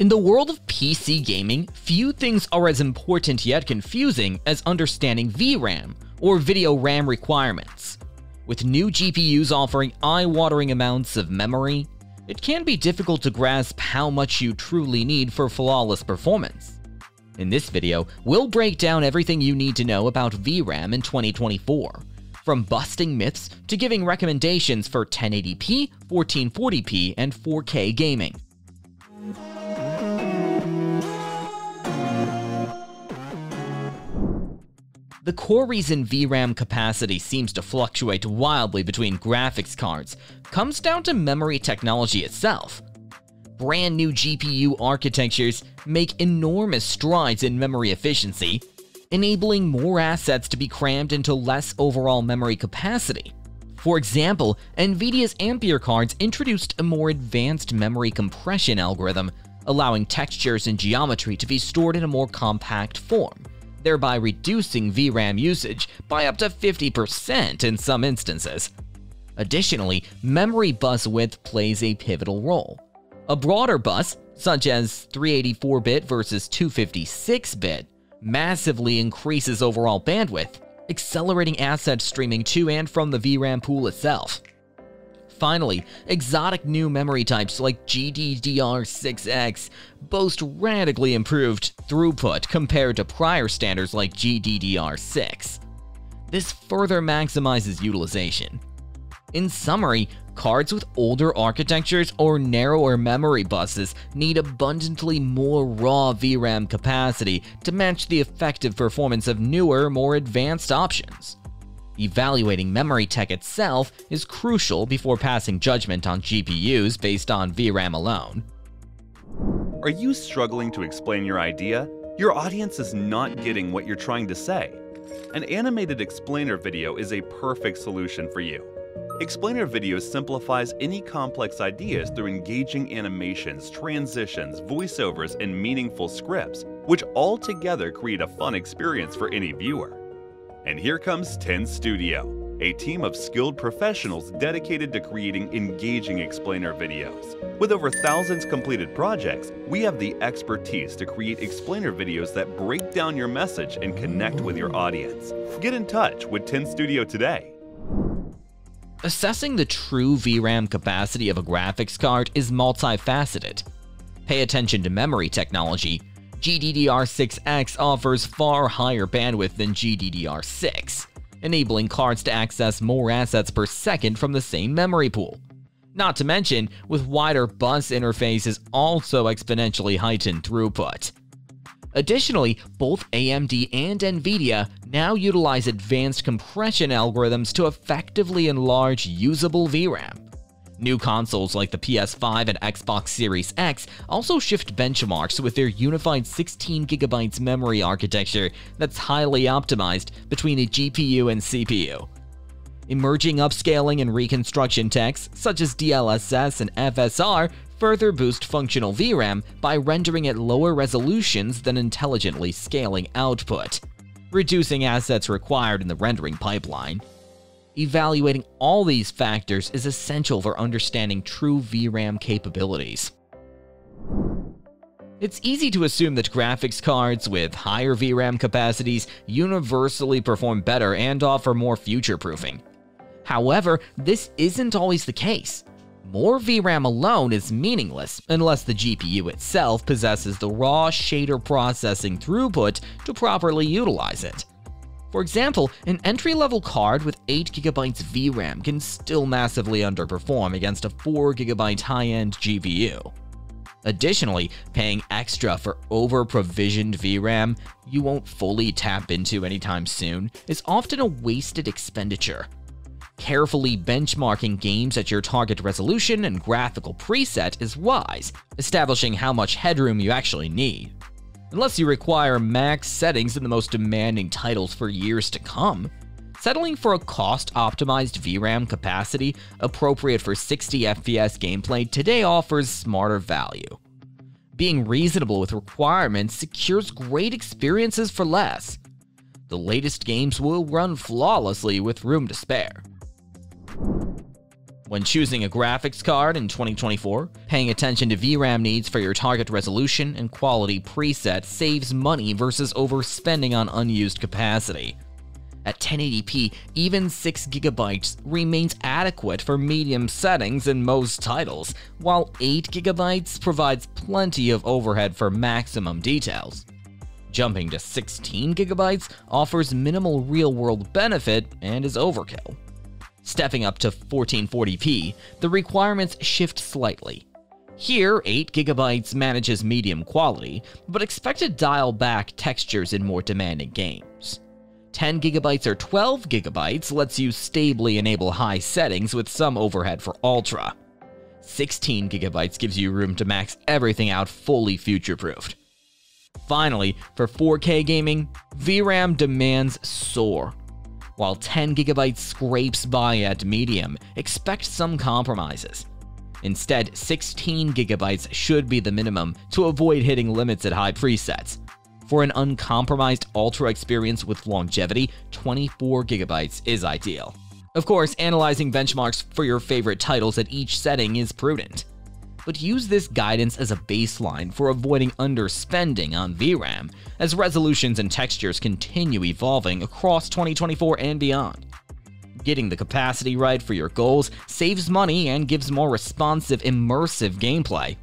In the world of PC gaming, few things are as important yet confusing as understanding VRAM, or video RAM requirements. With new GPUs offering eye-watering amounts of memory, it can be difficult to grasp how much you truly need for flawless performance. In this video, we'll break down everything you need to know about VRAM in 2024, from busting myths to giving recommendations for 1080p, 1440p, and 4K gaming. The core reason VRAM capacity seems to fluctuate wildly between graphics cards comes down to memory technology itself. Brand new GPU architectures make enormous strides in memory efficiency, enabling more assets to be crammed into less overall memory capacity. For example, NVIDIA's Ampere cards introduced a more advanced memory compression algorithm, allowing textures and geometry to be stored in a more compact form thereby reducing VRAM usage by up to 50% in some instances. Additionally, memory bus width plays a pivotal role. A broader bus, such as 384-bit versus 256-bit, massively increases overall bandwidth, accelerating asset streaming to and from the VRAM pool itself. Finally, exotic new memory types like GDDR6X boast radically improved throughput compared to prior standards like GDDR6. This further maximizes utilization. In summary, cards with older architectures or narrower memory buses need abundantly more raw VRAM capacity to match the effective performance of newer, more advanced options. Evaluating memory tech itself is crucial before passing judgment on GPUs based on VRAM alone. Are you struggling to explain your idea? Your audience is not getting what you're trying to say. An animated explainer video is a perfect solution for you. Explainer video simplifies any complex ideas through engaging animations, transitions, voiceovers, and meaningful scripts, which all together create a fun experience for any viewer. And here comes 10 Studio, a team of skilled professionals dedicated to creating engaging explainer videos. With over thousands completed projects, we have the expertise to create explainer videos that break down your message and connect with your audience. Get in touch with 10 Studio today. Assessing the true VRAM capacity of a graphics card is multifaceted. Pay attention to memory technology, GDDR6X offers far higher bandwidth than GDDR6, enabling cards to access more assets per second from the same memory pool. Not to mention, with wider bus interfaces also exponentially heightened throughput. Additionally, both AMD and NVIDIA now utilize advanced compression algorithms to effectively enlarge usable VRAM. New consoles like the PS5 and Xbox Series X also shift benchmarks with their unified 16GB memory architecture that's highly optimized between a GPU and CPU. Emerging upscaling and reconstruction techs, such as DLSS and FSR, further boost functional VRAM by rendering at lower resolutions than intelligently scaling output, reducing assets required in the rendering pipeline. Evaluating all these factors is essential for understanding true VRAM capabilities. It's easy to assume that graphics cards with higher VRAM capacities universally perform better and offer more future proofing. However, this isn't always the case. More VRAM alone is meaningless unless the GPU itself possesses the raw shader processing throughput to properly utilize it. For example, an entry-level card with 8GB VRAM can still massively underperform against a 4GB high-end GPU. Additionally, paying extra for over-provisioned VRAM you won't fully tap into anytime soon is often a wasted expenditure. Carefully benchmarking games at your target resolution and graphical preset is wise, establishing how much headroom you actually need unless you require max settings in the most demanding titles for years to come. Settling for a cost-optimized VRAM capacity appropriate for 60 FPS gameplay today offers smarter value. Being reasonable with requirements secures great experiences for less. The latest games will run flawlessly with room to spare. When choosing a graphics card in 2024, paying attention to VRAM needs for your target resolution and quality preset saves money versus overspending on unused capacity. At 1080p, even 6GB remains adequate for medium settings in most titles, while 8GB provides plenty of overhead for maximum details. Jumping to 16GB offers minimal real-world benefit and is overkill. Stepping up to 1440p, the requirements shift slightly. Here, 8GB manages medium quality, but expect to dial back textures in more demanding games. 10GB or 12GB lets you stably enable high settings with some overhead for Ultra. 16GB gives you room to max everything out fully future-proofed. Finally, for 4K gaming, VRAM demands soar. While 10GB scrapes by at medium, expect some compromises. Instead, 16GB should be the minimum to avoid hitting limits at high presets. For an uncompromised Ultra experience with longevity, 24GB is ideal. Of course, analyzing benchmarks for your favorite titles at each setting is prudent. But use this guidance as a baseline for avoiding underspending on VRAM, as resolutions and textures continue evolving across 2024 and beyond. Getting the capacity right for your goals saves money and gives more responsive, immersive gameplay.